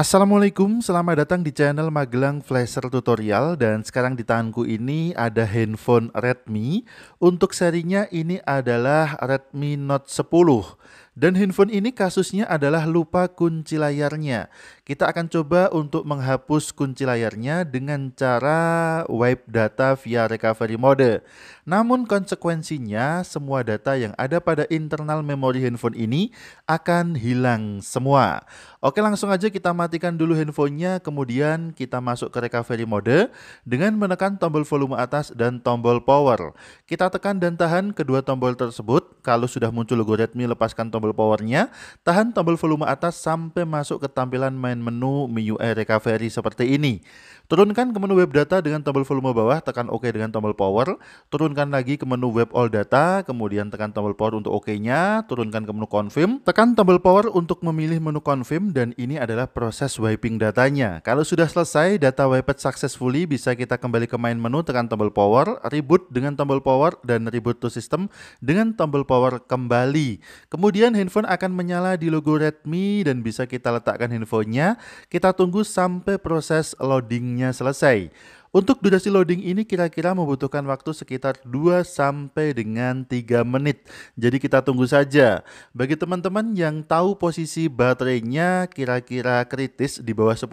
Assalamualaikum, selamat datang di channel Magelang Flasher Tutorial dan sekarang di tanganku ini ada handphone Redmi. Untuk serinya ini adalah Redmi Note 10. Dan handphone ini kasusnya adalah lupa kunci layarnya. Kita akan coba untuk menghapus kunci layarnya dengan cara wipe data via recovery mode. Namun konsekuensinya semua data yang ada pada internal memori handphone ini akan hilang semua. Oke langsung aja kita matikan dulu handphonenya kemudian kita masuk ke recovery mode dengan menekan tombol volume atas dan tombol power. Kita tekan dan tahan kedua tombol tersebut. Kalau sudah muncul logo Redmi lepaskan tombol powernya, tahan tombol volume atas sampai masuk ke tampilan main menu MIUI Recovery seperti ini. Turunkan ke menu web data dengan tombol volume bawah, tekan OK dengan tombol power. Turunkan lagi ke menu web all data, kemudian tekan tombol power untuk OK-nya. Turunkan ke menu confirm, tekan tombol power untuk memilih menu confirm dan ini adalah proses wiping datanya. Kalau sudah selesai, data wiped successfully, bisa kita kembali ke main menu, tekan tombol power, reboot dengan tombol power dan reboot to system dengan tombol power kembali. Kemudian handphone akan menyala di logo Redmi dan bisa kita letakkan handphonenya. Kita tunggu sampai proses loadingnya selesai. Untuk durasi loading ini kira-kira membutuhkan waktu sekitar 2 sampai dengan 3 menit. Jadi kita tunggu saja. Bagi teman-teman yang tahu posisi baterainya kira-kira kritis di bawah 10%,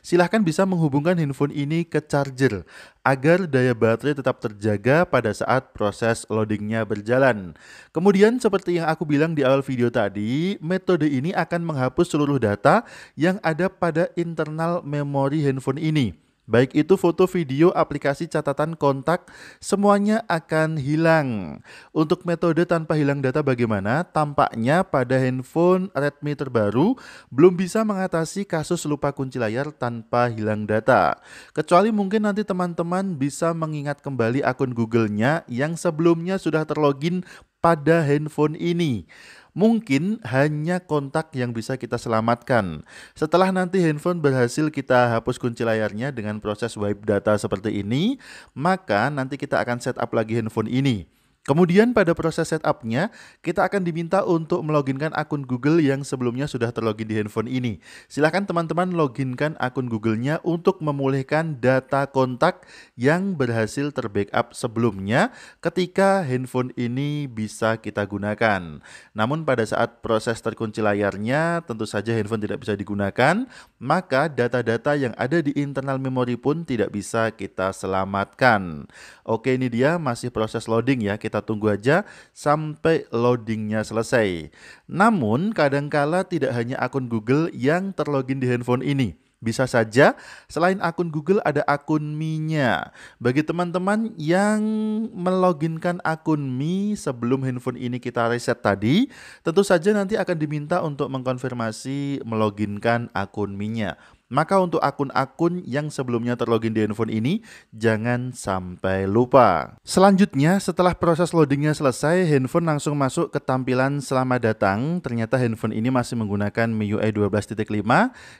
silahkan bisa menghubungkan handphone ini ke charger agar daya baterai tetap terjaga pada saat proses loadingnya berjalan. Kemudian seperti yang aku bilang di awal video tadi, metode ini akan menghapus seluruh data yang ada pada internal memori handphone ini. Baik itu foto, video, aplikasi catatan kontak, semuanya akan hilang. Untuk metode tanpa hilang data bagaimana? Tampaknya pada handphone Redmi terbaru belum bisa mengatasi kasus lupa kunci layar tanpa hilang data. Kecuali mungkin nanti teman-teman bisa mengingat kembali akun Google-nya yang sebelumnya sudah terlogin pada handphone ini mungkin hanya kontak yang bisa kita selamatkan. Setelah nanti handphone berhasil kita hapus kunci layarnya dengan proses wipe data seperti ini, maka nanti kita akan setup lagi handphone ini. Kemudian pada proses setupnya, kita akan diminta untuk meloginkan akun Google yang sebelumnya sudah terlogin di handphone ini. Silahkan teman-teman loginkan akun Google-nya untuk memulihkan data kontak yang berhasil terbackup sebelumnya ketika handphone ini bisa kita gunakan. Namun pada saat proses terkunci layarnya, tentu saja handphone tidak bisa digunakan, maka data-data yang ada di internal memori pun tidak bisa kita selamatkan. Oke, ini dia masih proses loading ya. Kita kita tunggu aja sampai loadingnya selesai. Namun kadangkala tidak hanya akun Google yang terlogin di handphone ini. Bisa saja selain akun Google ada akun Mi-nya. Bagi teman-teman yang meloginkan akun Mi sebelum handphone ini kita reset tadi, tentu saja nanti akan diminta untuk mengkonfirmasi meloginkan akun Mi-nya. Maka untuk akun-akun yang sebelumnya terlogin di handphone ini, jangan sampai lupa. Selanjutnya, setelah proses loadingnya selesai, handphone langsung masuk ke tampilan selamat datang. Ternyata handphone ini masih menggunakan MIUI 12.5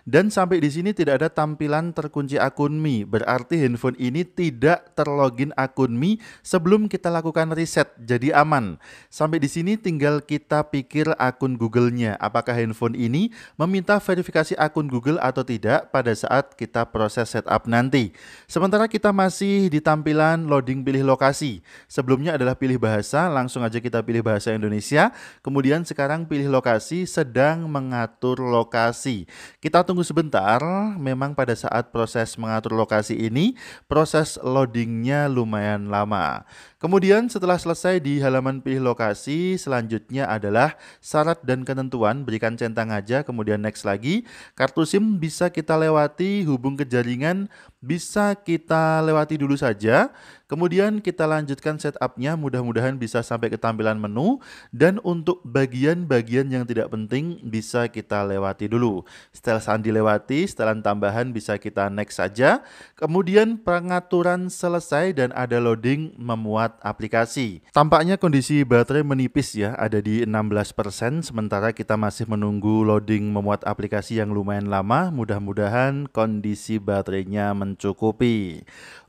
dan sampai di sini tidak ada tampilan terkunci akun Mi. Berarti handphone ini tidak terlogin akun Mi sebelum kita lakukan reset. Jadi aman. Sampai di sini tinggal kita pikir akun Google-nya. Apakah handphone ini meminta verifikasi akun Google atau tidak? Pada saat kita proses setup nanti. Sementara kita masih di tampilan loading pilih lokasi. Sebelumnya adalah pilih bahasa, langsung aja kita pilih bahasa Indonesia. Kemudian sekarang pilih lokasi, sedang mengatur lokasi. Kita tunggu sebentar, memang pada saat proses mengatur lokasi ini, proses loadingnya lumayan lama. Kemudian setelah selesai di halaman pilih lokasi, selanjutnya adalah syarat dan ketentuan, berikan centang aja, kemudian next lagi. Kartu SIM bisa kita lewati, hubung ke jaringan bisa kita lewati dulu saja. Kemudian kita lanjutkan setupnya, mudah-mudahan bisa sampai ke tampilan menu. Dan untuk bagian-bagian yang tidak penting bisa kita lewati dulu. Setelah sandi lewati, setelan tambahan bisa kita next saja. Kemudian pengaturan selesai dan ada loading memuat aplikasi. Tampaknya kondisi baterai menipis ya, ada di 16%, sementara kita masih menunggu loading memuat aplikasi yang lumayan lama. Mudah-mudahan kondisi baterainya menipis mencukupi.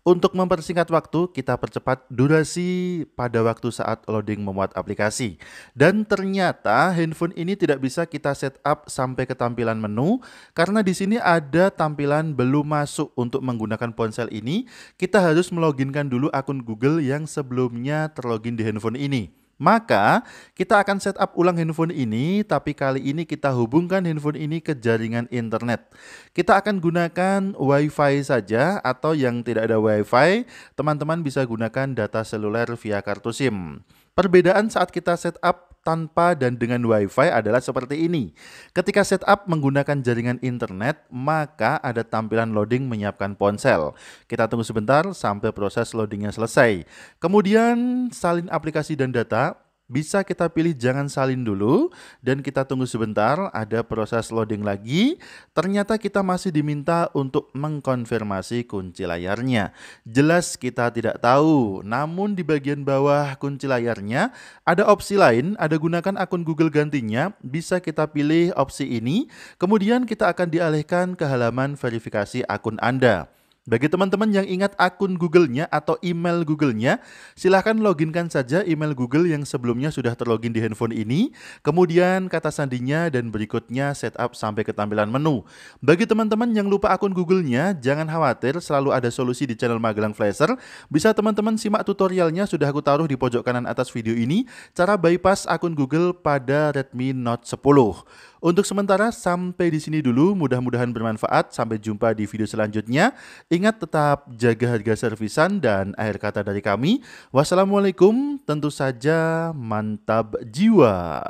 Untuk mempersingkat waktu, kita percepat durasi pada waktu saat loading memuat aplikasi. Dan ternyata handphone ini tidak bisa kita setup sampai ke tampilan menu karena di sini ada tampilan belum masuk untuk menggunakan ponsel ini. Kita harus meloginkan dulu akun Google yang sebelumnya terlogin di handphone ini. Maka kita akan setup ulang handphone ini, tapi kali ini kita hubungkan handphone ini ke jaringan internet. Kita akan gunakan WiFi saja atau yang tidak ada WiFi, teman-teman bisa gunakan data seluler via kartu SIM. Perbedaan saat kita setup tanpa dan dengan WiFi adalah seperti ini. Ketika setup menggunakan jaringan internet, maka ada tampilan loading menyiapkan ponsel. Kita tunggu sebentar sampai proses loadingnya selesai. Kemudian salin aplikasi dan data bisa kita pilih jangan salin dulu dan kita tunggu sebentar ada proses loading lagi. Ternyata kita masih diminta untuk mengkonfirmasi kunci layarnya. Jelas kita tidak tahu namun di bagian bawah kunci layarnya ada opsi lain ada gunakan akun Google gantinya bisa kita pilih opsi ini. Kemudian kita akan dialihkan ke halaman verifikasi akun Anda bagi teman-teman yang ingat akun Google-nya atau email Google-nya, silahkan loginkan saja email Google yang sebelumnya sudah terlogin di handphone ini, kemudian kata sandinya dan berikutnya setup sampai ke tampilan menu. Bagi teman-teman yang lupa akun Google-nya, jangan khawatir, selalu ada solusi di channel Magelang Flasher. Bisa teman-teman simak tutorialnya sudah aku taruh di pojok kanan atas video ini, cara bypass akun Google pada Redmi Note 10. Untuk sementara sampai di sini dulu, mudah-mudahan bermanfaat. Sampai jumpa di video selanjutnya. Ingat tetap jaga harga servisan dan akhir kata dari kami. Wassalamualaikum, tentu saja mantap jiwa.